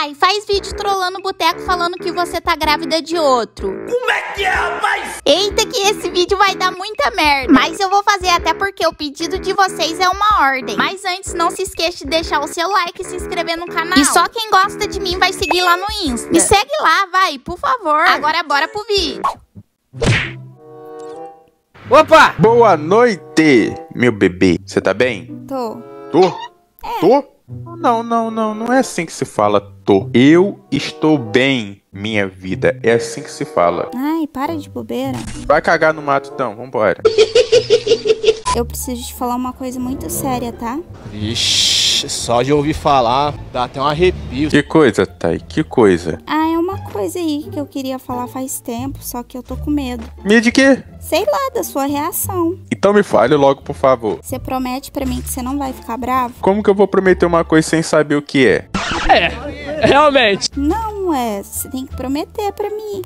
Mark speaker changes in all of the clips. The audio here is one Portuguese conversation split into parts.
Speaker 1: Vai, faz vídeo trollando o boteco falando que você tá grávida de outro.
Speaker 2: Como é que é, rapaz?
Speaker 1: Eita, que esse vídeo vai dar muita merda. Mas eu vou fazer até porque o pedido de vocês é uma ordem. Mas antes, não se esqueça de deixar o seu like e se inscrever no canal. E só quem gosta de mim vai seguir lá no Insta. Me segue lá, vai, por favor. Agora bora pro vídeo.
Speaker 3: Opa!
Speaker 4: Boa noite, meu bebê. Você tá bem?
Speaker 1: Tô.
Speaker 4: Tô? Tô? Não, não, não, não é assim que se fala tô. Eu estou bem, minha vida. É assim que se fala.
Speaker 1: Ai, para de bobeira.
Speaker 4: Vai cagar no mato então, vambora.
Speaker 1: Eu preciso te falar uma coisa muito séria, tá?
Speaker 3: Ixi, só de ouvir falar, dá até um arrepio.
Speaker 4: Que coisa, Thay? Que coisa?
Speaker 1: Ah, é uma coisa aí que eu queria falar faz tempo, só que eu tô com medo.
Speaker 4: Medo de quê?
Speaker 1: Sei lá, da sua reação.
Speaker 4: Então me fale logo, por favor.
Speaker 1: Você promete pra mim que você não vai ficar bravo?
Speaker 4: Como que eu vou prometer uma coisa sem saber o que é?
Speaker 3: Realmente.
Speaker 1: Não, é. Você tem que prometer pra mim.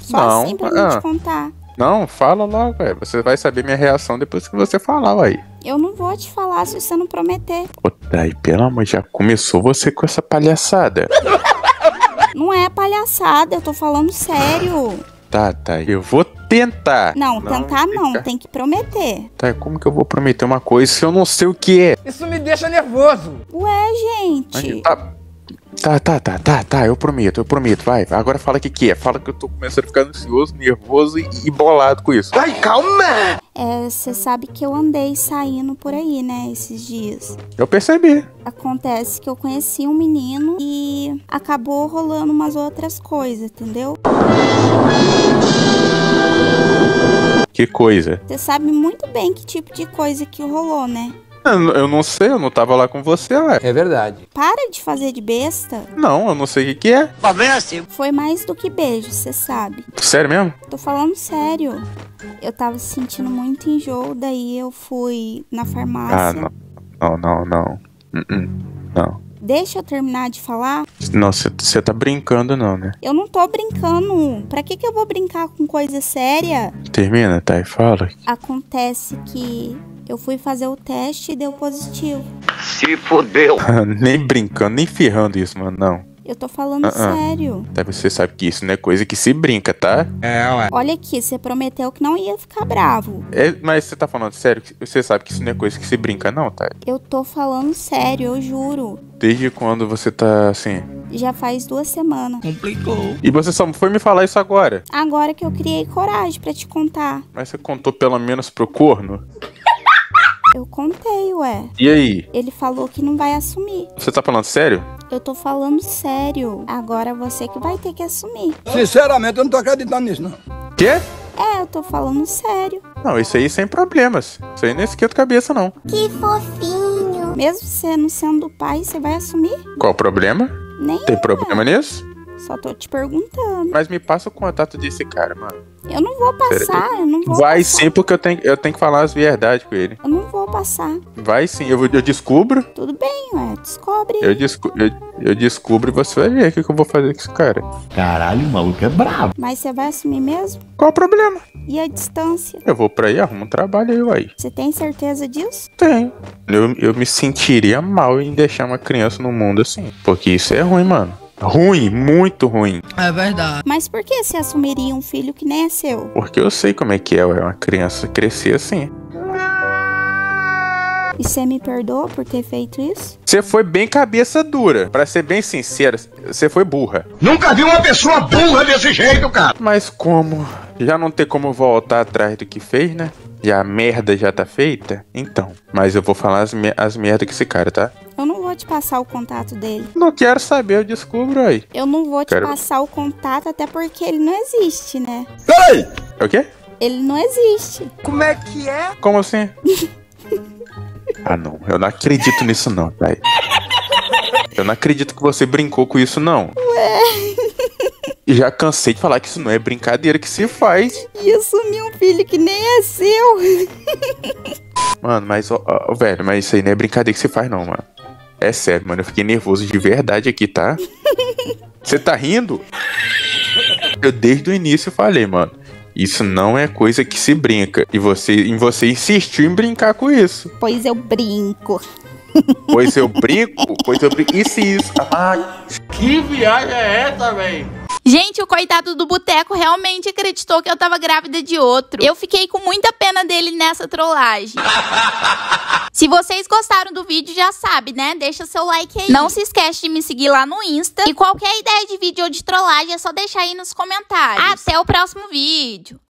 Speaker 1: Só
Speaker 4: Não,
Speaker 1: assim pra mim
Speaker 4: ah.
Speaker 1: te contar.
Speaker 4: Não, fala logo, ué. Você vai saber minha reação depois que você falar, ué.
Speaker 1: Eu não vou te falar se você não prometer.
Speaker 4: Ô, Thay, pelo amor, já começou você com essa palhaçada.
Speaker 1: Não é palhaçada, eu tô falando sério.
Speaker 4: Tá, Thay, eu vou tentar.
Speaker 1: Não, tentar não, tem que prometer.
Speaker 4: Thay, como que eu vou prometer uma coisa se eu não sei o que é?
Speaker 3: Isso me deixa nervoso.
Speaker 1: Ué, gente.
Speaker 4: Tá, tá, tá, tá, tá, tá, eu prometo, eu prometo, vai. vai. Agora fala o que que é. Fala que eu tô começando a ficar ansioso, nervoso e, e bolado com isso.
Speaker 2: Ai, calma!
Speaker 1: É, você sabe que eu andei saindo por aí, né, esses dias.
Speaker 4: Eu percebi.
Speaker 1: Acontece que eu conheci um menino e acabou rolando umas outras coisas, entendeu?
Speaker 4: Que coisa.
Speaker 1: Você sabe muito bem que tipo de coisa que rolou, né?
Speaker 4: Eu, não sei, eu não tava lá com você, ué.
Speaker 3: É verdade.
Speaker 1: Para de fazer de besta.
Speaker 4: Não, eu não sei o que que é.
Speaker 2: Bem.
Speaker 1: Foi mais do que beijo, você sabe.
Speaker 4: Sério mesmo?
Speaker 1: Tô falando sério. Eu tava sentindo muito enjoo, daí eu fui na
Speaker 4: Ah,
Speaker 1: farmácia.
Speaker 4: não. Não, não, não. Uh-uh. Não.
Speaker 1: Deixa eu terminar de falar.
Speaker 4: Não, você tá brincando não, né?
Speaker 1: Eu não tô brincando. Pra que que eu vou brincar com coisa séria?
Speaker 4: Termina, tá? E fala.
Speaker 1: Acontece que eu fui fazer o teste e deu positivo.
Speaker 2: Se fodeu.
Speaker 4: nem brincando, nem ferrando isso, mano, não.
Speaker 1: Eu tô falando
Speaker 4: Ah, ah.
Speaker 1: sério.
Speaker 4: Tá, você sabe que isso não é coisa que se brinca, tá?
Speaker 3: É, ué.
Speaker 1: Olha aqui, você prometeu que não ia ficar bravo.
Speaker 4: É, mas você tá falando sério? Você sabe que isso não é coisa que se brinca, não, tá?
Speaker 1: Eu tô falando sério, eu juro.
Speaker 4: Desde quando você tá assim?
Speaker 1: Já faz duas semanas.
Speaker 2: Complicou.
Speaker 4: E você só foi me falar isso agora.
Speaker 1: Agora que eu criei coragem pra te contar.
Speaker 4: Mas você contou pelo menos pro corno?
Speaker 1: Eu contei, ué.
Speaker 4: E aí?
Speaker 1: Ele falou que não vai assumir.
Speaker 4: Você tá falando sério?
Speaker 1: Eu tô falando sério. Agora você que vai ter que assumir.
Speaker 5: Sinceramente, eu não tô acreditando nisso, não.
Speaker 4: Quê?
Speaker 1: É, eu tô falando sério.
Speaker 4: Não, isso aí sem problemas. Isso aí não esquenta cabeça, não.
Speaker 1: Que fofinho. Mesmo você não sendo pai, você vai assumir?
Speaker 4: Qual o problema?
Speaker 1: Nem
Speaker 4: Tem problema nisso?
Speaker 1: Só tô te perguntando.
Speaker 4: Mas me passa o contato desse cara, mano.
Speaker 1: Eu não vou passar, eu não vou
Speaker 4: Vai
Speaker 1: passar.
Speaker 4: sim, porque eu tenho, eu tenho que falar as verdades com ele.
Speaker 1: Eu não vou passar.
Speaker 4: Vai sim, eu, eu descubro.
Speaker 1: Tudo bem, ué. Descobre.
Speaker 4: Eu, descu eu, eu descubro e você vai ver o que, que eu vou fazer com esse cara.
Speaker 2: Caralho, o maluco é brabo.
Speaker 1: Mas você vai assumir mesmo?
Speaker 4: Qual o problema?
Speaker 1: E a distância?
Speaker 4: Eu vou pra aí, arrumo um trabalho aí, uai.
Speaker 1: Você tem certeza disso?
Speaker 4: Tenho. Eu, eu me sentiria mal em deixar uma criança no mundo assim. Porque isso é ruim, mano. Ruim, muito ruim.
Speaker 1: Mas por que você assumiria um filho que nem é seu?
Speaker 4: Porque eu sei como é que é, ué, uma criança crescer assim.
Speaker 1: E você me perdoa por ter feito isso?
Speaker 4: Você foi bem cabeça dura. Pra ser bem sincera, você foi burra.
Speaker 2: Nunca vi uma pessoa burra desse jeito, cara.
Speaker 4: Mas como já não tem como voltar atrás do que fez, né? Já a merda já tá feita? Então. Mas eu vou falar as, me as merdas com esse cara, tá?
Speaker 1: Eu não vou te passar o contato dele.
Speaker 4: Não quero saber, eu descubro aí.
Speaker 1: Eu não vou te
Speaker 4: Quero-
Speaker 1: passar o contato até porque ele não existe, né?
Speaker 5: Peraí!
Speaker 4: É o quê?
Speaker 1: Ele não existe.
Speaker 5: Como é que é?
Speaker 4: Como assim? ah, não. Eu não acredito nisso, não, pai. Eu não acredito que você brincou com isso, não. Ué. E já cansei de falar que isso não é brincadeira que se faz.
Speaker 1: E assumir um filho que nem é seu.
Speaker 4: Mano, mas, ó, ó, velho, mas isso aí não é brincadeira que se faz, não, mano. É sério, mano. Eu fiquei nervoso de verdade aqui, tá? Você tá rindo? Eu desde o início falei, mano. Isso não é coisa que se brinca. E você, em você insistiu em brincar com isso.
Speaker 1: Pois eu brinco.
Speaker 4: Pois eu brinco, pois eu brinco. Isso e isso. Ai,
Speaker 6: Que viagem é essa, velho?
Speaker 7: Gente, o coitado do boteco realmente acreditou que eu tava grávida de outro. Eu fiquei com muita pena dele nessa trollagem. Se vocês gostaram do vídeo, já sabe, né? Deixa seu like aí. Não se esquece de me seguir lá no Insta. E qualquer ideia de vídeo ou de trollagem é só deixar aí nos comentários. Até o próximo vídeo.